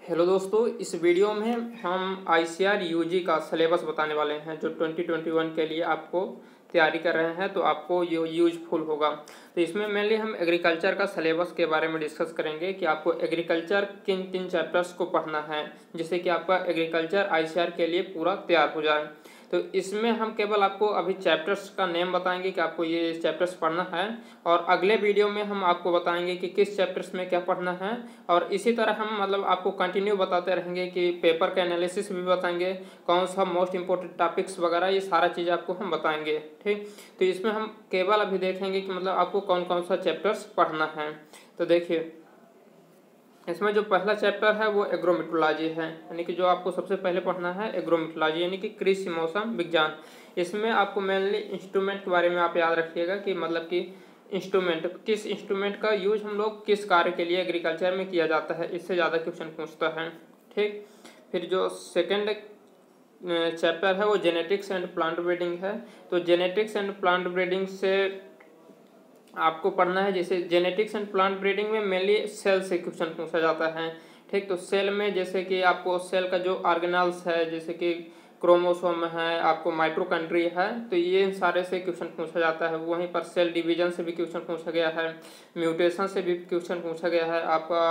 Hello दोस्तों, इस video में हम आई सी आर यू जी का सिलेबस बताने वाले हैं, जो 2021 के लिए आपको तैयारी कर रहे हैं तो आपको ये यूजफुल होगा। तो इसमें मेनली हम एग्रीकल्चर का सिलेबस के बारे में डिस्कस करेंगे कि आपको एग्रीकल्चर किन किन चैप्टर्स को पढ़ना है, जिससे कि आपका एग्रीकल्चर आई सी आर के लिए पूरा तैयार हो जाए। तो इसमें हम केवल आपको अभी चैप्टर्स का नेम बताएँगे कि आपको ये चैप्टर्स पढ़ना है और अगले वीडियो में हम आपको बताएँगे कि किस चैप्टर्स में क्या पढ़ना है और इसी तरह हम मतलब आपको कंटिन्यू बताते रहेंगे कि पेपर का एनालिसिस भी बताएँगे, कौन सा मोस्ट इंपॉर्टेंट टॉपिक्स वगैरह, ये सारा चीज़ आपको हम बताएँगे, ठीक? तो इसमें हम केवल अभी देखेंगे कि मतलब आपको कौन कौन सा चैप्टर्स पढ़ना है। तो देखिए इसमें जो पहला चैप्टर है, वो एग्रोमिटोलॉजी है। यानी कि जो आपको सबसे पहले पढ़ना है एग्रोमिटोलॉजी यानी कि कृषि मौसम विज्ञान। इसमें आपको मेनली इंस्ट्रूमेंट के बारे में आप याद रखिएगा कि मतलब कि इंस्ट्रूमेंट किस इंस्ट्रूमेंट का यूज़ हम लोग किस कार्य के लिए एग्रीकल्चर में किया जाता है, इससे ज़्यादा क्वेश्चन पूछता है। ठीक? फिर जो सेकेंड चैप्टर है, वो जेनेटिक्स एंड प्लांट ब्रीडिंग है। तो जेनेटिक्स एंड प्लांट ब्रीडिंग से आपको पढ़ना है, जैसे जेनेटिक्स एंड प्लांट ब्रीडिंग में मेनली सेल से क्वेश्चन पूछा जाता है। ठीक तो सेल में जैसे कि आपको सेल का जो ऑर्गेनल्स है, जैसे कि क्रोमोसोम है, आपको माइट्रोकंड्री है तो ये इन सारे से क्वेश्चन पूछा जाता है। वहीं पर सेल डिवीज़न से भी क्वेश्चन पूछा गया है म्यूटेशन से भी क्वेश्चन पूछा गया है। आपका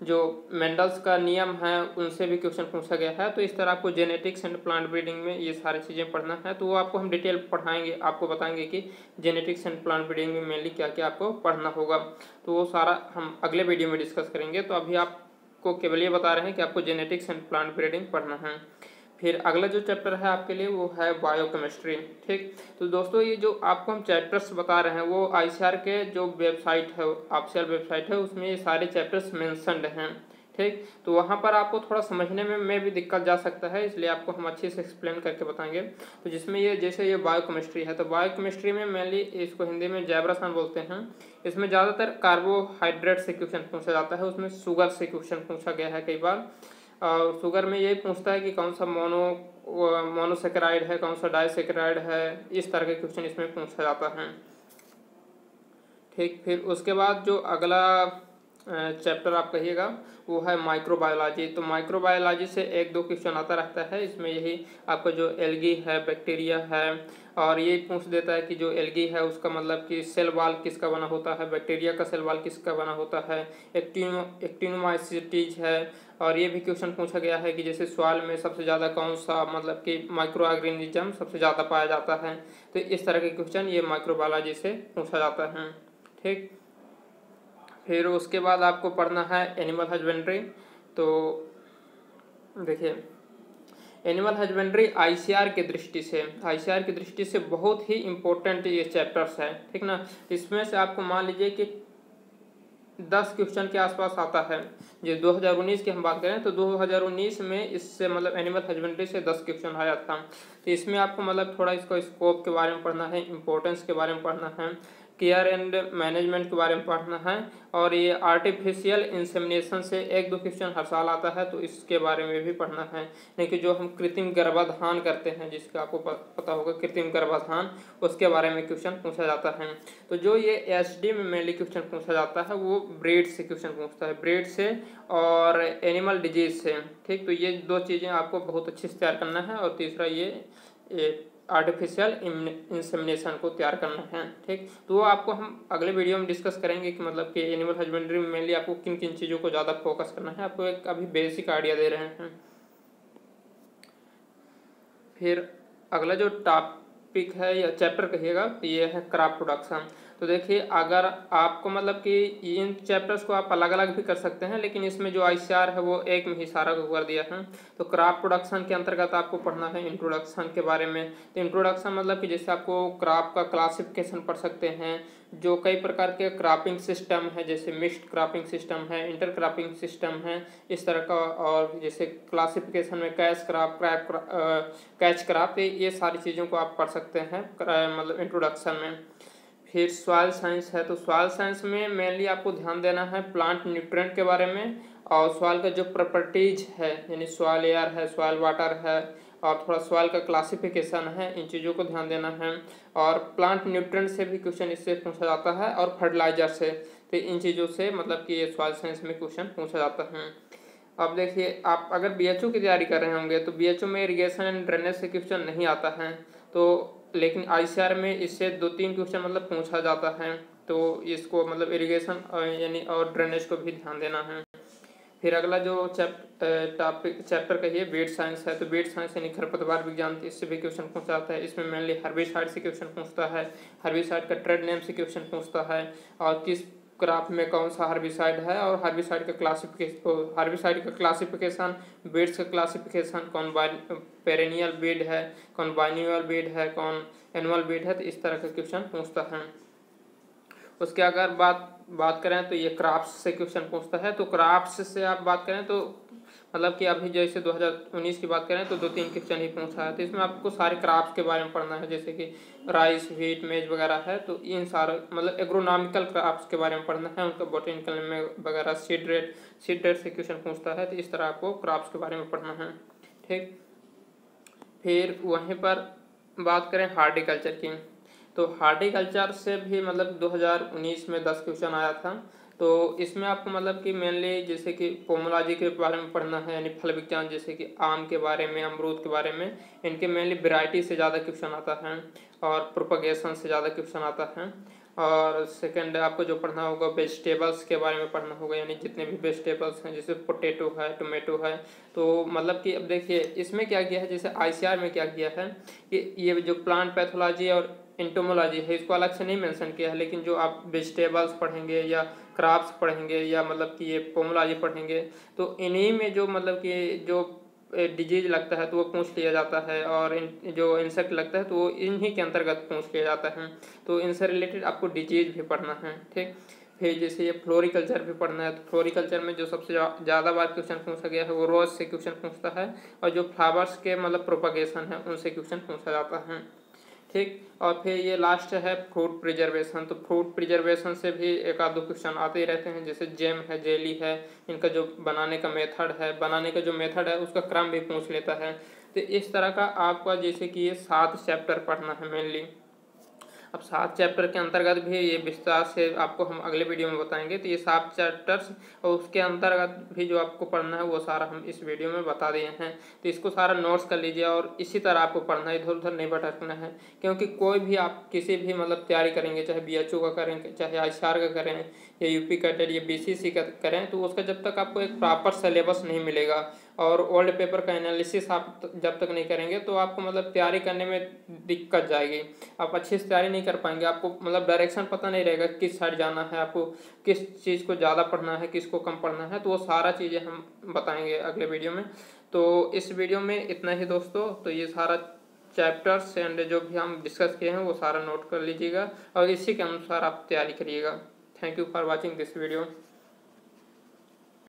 जो मेंडल्स का नियम है, उनसे भी क्वेश्चन पूछा गया है। तो इस तरह आपको जेनेटिक्स एंड प्लांट ब्रीडिंग में ये सारी चीज़ें पढ़ना है। तो वो आपको हम डिटेल पढ़ाएँगे, आपको बताएँगे कि जेनेटिक्स एंड प्लांट ब्रीडिंग में मेनली क्या क्या आपको पढ़ना होगा। तो वो सारा हम अगले वीडियो में डिस्कस करेंगे। तो अभी आपको केवल ये बता रहे हैं कि आपको जेनेटिक्स एंड प्लांट ब्रीडिंग पढ़ना है। फिर अगला जो चैप्टर है आपके लिए वो है बायोकेमिस्ट्री ठीक? तो दोस्तों, ये जो आपको हम चैप्टर्स बता रहे हैं, वो आईसीआर के जो वेबसाइट है ऑफिशियल वेबसाइट है, उसमें ये सारे चैप्टर्स मैंसनड हैं, ठीक? तो वहाँ पर आपको थोड़ा समझने में में भी दिक्कत जा सकता है, इसलिए आपको हम अच्छे से एक्सप्लेन करके बताएँगे। तो जिसमें ये, जैसे ये बायोकेमिस्ट्री है तो बायोकेमिस्ट्री में मेनली इसको हिंदी में जैबरासान बोलते हैं। इसमें ज़्यादातर कार्बोहाइड्रेट से क्वेश्चन पूछा जाता है, उसमें शुगर से क्वेश्चन पूछा गया है कई बार। शुगर में यही पूछता है कि कौन सा मोनो मोनोसेक्राइड है, कौन सा डाइसेक्राइड है, इस तरह के क्वेश्चन इसमें पूछा जाता है। ठीक, फिर उसके बाद जो अगला चैप्टर आप कहिएगा, वो है माइक्रोबायोलॉजी तो माइक्रोबायोलॉजी से एक दो क्वेश्चन आता रहता है. इसमें यही आपका जो एलगी है बैक्टीरिया है, और ये पूछ देता है कि जो एलगी है, उसका मतलब कि सेल वाल किसका बना होता है? बैक्टीरिया का सेल वाल किसका बना होता है? एक्टिनो एक्टिनोमाइसिटीज है, और ये भी क्वेश्चन पूछा गया है कि जैसे सवाल में सबसे ज़्यादा कौन सा मतलब कि माइक्रो ऑर्गेनिज्म सबसे ज़्यादा पाया जाता है? तो इस तरह के क्वेश्चन ये माइक्रोबायोलॉजी से पूछा जाता है. ठीक? फिर उसके बाद आपको पढ़ना है एनिमल हजबेंड्री तो देखिए एनिमल हस्बेंड्री आईसीआर के दृष्टि से आईसीआर की दृष्टि से बहुत ही इम्पोर्टेंट ये चैप्टर्स है, ठीक ना? इसमें से आपको मान लीजिए कि दस क्वेश्चन के आसपास आता है। जो 2019 की हम बात करें तो 2019 में इससे मतलब एनिमल हजबेंड्री से दस क्वेश्चन आया था। तो इसमें आपको मतलब थोड़ा इसको स्कोप के बारे में पढ़ना है इम्पोर्टेंस के बारे में पढ़ना है। केयर एंड मैनेजमेंट के बारे में पढ़ना है और ये आर्टिफिशियल इंसेमिनेशन से एक दो क्वेश्चन हर साल आता है तो इसके बारे में भी पढ़ना है। यानी कि जो हम कृत्रिम गर्भाधान करते हैं जिसका आपको पता होगा कृत्रिम गर्भाधान उसके बारे में क्वेश्चन पूछा जाता है। तो जो ये एस में मेनली क्वेश्चन पूछा जाता है वो ब्रेड से क्वेश्चन पूछता है। ब्रेड से और एनिमल डिज़ीज़ से ठीक? तो ये दो चीज़ें आपको बहुत अच्छे से तैयार करना है और तीसरा ये, ये आर्टिफिशियल इंसेमिनेशन को तैयार करना है, ठीक? तो वो आपको हम अगले वीडियो में डिस्कस करेंगे कि मतलब कि एनिमल हस्बेंड्री में मेनली आपको किन किन चीज़ों को ज़्यादा फोकस करना है। आपको एक अभी बेसिक आइडिया दे रहे हैं। फिर अगला जो टॉपिक है या चैप्टर कहिएगा, ये है क्रॉप प्रोडक्शन तो देखिए, अगर आपको मतलब कि इन चैप्टर्स को आप अलग अलग भी कर सकते हैं, लेकिन इसमें जो आईसीआर है वो एक में ही सारा कर दिया है। तो क्रॉप प्रोडक्शन के अंतर्गत आपको पढ़ना है इंट्रोडक्शन के बारे में। तो इंट्रोडक्शन मतलब कि जैसे आपको क्रॉप का क्लासिफिकेशन पढ़ सकते हैं, जो कई प्रकार के क्रॉपिंग सिस्टम है, जैसे मिक्स्ड क्रॉपिंग सिस्टम है इंटर क्रॉपिंग सिस्टम है, इस तरह का, और जैसे क्लासिफिकेशन में cash crop crop catch crop ये सारी चीज़ों को आप पढ़ सकते हैं मतलब इंट्रोडक्शन में। फिर सॉइल साइंस है तो सॉइल साइंस में मेनली आपको ध्यान देना है प्लांट न्यूट्रेंट के बारे में और सॉइल का जो प्रॉपर्टीज़ है, यानी सॉइल एयर है सॉइल वाटर है और थोड़ा सॉइल का क्लासिफिकेशन है, इन चीज़ों को ध्यान देना है और प्लांट न्यूट्रेंट से भी क्वेश्चन इससे पूछा जाता है और फर्टिलाइज़र से तो इन चीज़ों से मतलब कि ये सॉइल साइंस में क्वेश्चन पूछा जाता है। अब देखिए, आप अगर बी की तैयारी कर रहे होंगे तो बी में इरीगेशन एंड ड्रेनेज से क्वेश्चन नहीं आता है तो लेकिन आईसीआर में इससे दो तीन क्वेश्चन मतलब पूछा जाता है तो इसको मतलब इरिगेशन यानी और ड्रेनेज को भी ध्यान देना है। फिर अगला जो टॉपिक चैप्टर कहिए बेड साइंस है तो बेड साइंस यानी खरपतवार विज्ञान, इससे भी क्वेश्चन पूछा जाता है। इसमें मेनली हर्बिसाइड से क्वेश्चन पूछता है हर्बिसाइड का ट्रेड नेम से क्वेश्चन पूछता है, और किस क्राप में कौन सा हर्बिसाइड है और हर्बिसाइड का क्लासिफिकेशन हर्बिसाइड का क्लासिफिकेशन बीड्स का क्लासिफिकेशन कौन पेरेनियल बीड है, कौन बाइनियल बीड है, कौन एनुअल बेड है तो इस तरह का क्वेश्चन पूछता है। उसके अगर बात बात करें तो ये क्राफ्ट से क्वेश्चन पूछता है तो क्राफ्ट से आप बात करें तो मतलब कि अभी जैसे 2019 की बात करें तो दो तीन क्वेश्चन ही पूछा है। तो इसमें आपको सारे क्राफ्ट के बारे में पढ़ना है, जैसे कि राइस व्हीट मेज वगैरह है तो इन सारे मतलब एग्रोनॉमिकल क्राफ्ट के बारे में पढ़ना है। उनका बोटेनिकल में वगैरह सीड रेट सीड रेट से क्वेश्चन पूछता है तो इस तरह आपको क्राफ्ट के बारे में पढ़ना है। ठीक? फिर वहीं पर बात करें हार्टिकल्चर की। तो हार्टिकल्चर से भी मतलब 2019 में 10 क्वेश्चन आया था। तो इसमें आपको मतलब कि मेनली जैसे कि पोमोलॉजी के बारे में पढ़ना है, यानी फल विज्ञान जैसे कि आम के बारे में, अमरूद के बारे में, इनके मेनली वेराइटी से ज़्यादा क्वेश्चन आता है और प्रोपगेशन से ज़्यादा क्वेश्चन आता है। और सेकंड आपको जो पढ़ना होगा वेजिटेबल्स के बारे में पढ़ना होगा, यानी जितने भी वेजिटेबल्स हैं, जैसे पोटैटो है टोमेटो है तो मतलब कि अब देखिए, इसमें क्या किया है, जैसे आईसीआर में क्या किया है कि ये जो प्लांट पैथोलॉजी और इंटोमोलॉजी है, इसको अलग से नहीं मेंशन किया है, लेकिन जो आप वेजिटेबल्स पढ़ेंगे या क्राफ्स पढ़ेंगे या मतलब कि ये पोमोलॉजी पढ़ेंगे तो इन्हीं में जो मतलब कि जो डिज़ीज़ लगता है तो वो पूछ लिया जाता है और इन, जो इंसेक्ट लगता है तो वो इन्हीं के अंतर्गत पूछ लिया जाता है। तो इनसे रिलेटेड आपको डिज़ीज़ भी पढ़ना है, ठीक? फिर जैसे ये फ्लोरिकल्चर भी पढ़ना है तो फ्लोरिकल्चर में जो सबसे ज़्यादा बार क्वेश्चन पूछा गया है, वो रोज से क्वेश्चन पूछता है और जो फ्लावर्स के मतलब प्रोपगेशन है, उनसे क्वेश्चन पूछा जाता है। ठीक? और फिर ये लास्ट है फ्रूट प्रिजर्वेशन तो फ्रूट प्रिजर्वेशन से भी एक आध दो क्वेश्चन आते ही रहते हैं, जैसे जेम है जेली है, इनका जो बनाने का मेथड है, बनाने का जो मेथड है, उसका क्रम भी पूछ लेता है। तो इस तरह का आपका जैसे कि ये सात चैप्टर पढ़ना है मेनली अब सात चैप्टर के अंतर्गत भी ये विस्तार से आपको हम अगले वीडियो में बताएँगे। तो ये सात चैप्टर्स और उसके अंतर्गत भी जो आपको पढ़ना है, वो सारा हम इस वीडियो में बता दिए हैं। तो इसको सारा नोट्स कर लीजिए और इसी तरह आपको पढ़ना है इधर उधर नहीं भटकना है। क्योंकि कोई भी आप किसी भी मतलब तैयारी करेंगे, चाहे बी का करें, चाहे आई का करें, या यूपी कैटेड या बी का करें तो उसका जब तक आपको एक प्रॉपर सिलेबस नहीं मिलेगा और ओल्ड पेपर का एनालिसिस आप जब तक नहीं करेंगे तो आपको मतलब तैयारी करने में दिक्कत जाएगी। आप अच्छे से तैयारी नहीं कर पाएँगे। आपको मतलब डायरेक्शन पता नहीं रहेगा किस साइड जाना है, आपको किस चीज़ को ज़्यादा पढ़ना है, किसको कम पढ़ना है तो वो सारा चीज़ें हम बताएँगे अगले वीडियो में। तो इस वीडियो में इतना ही दोस्तों। तो ये सारा चैप्टर्स एंड जो भी हम डिस्कस किए हैं, वो सारा नोट कर लीजिएगा और इसी के अनुसार आप तैयारी करिएगा। Thank you for watching this video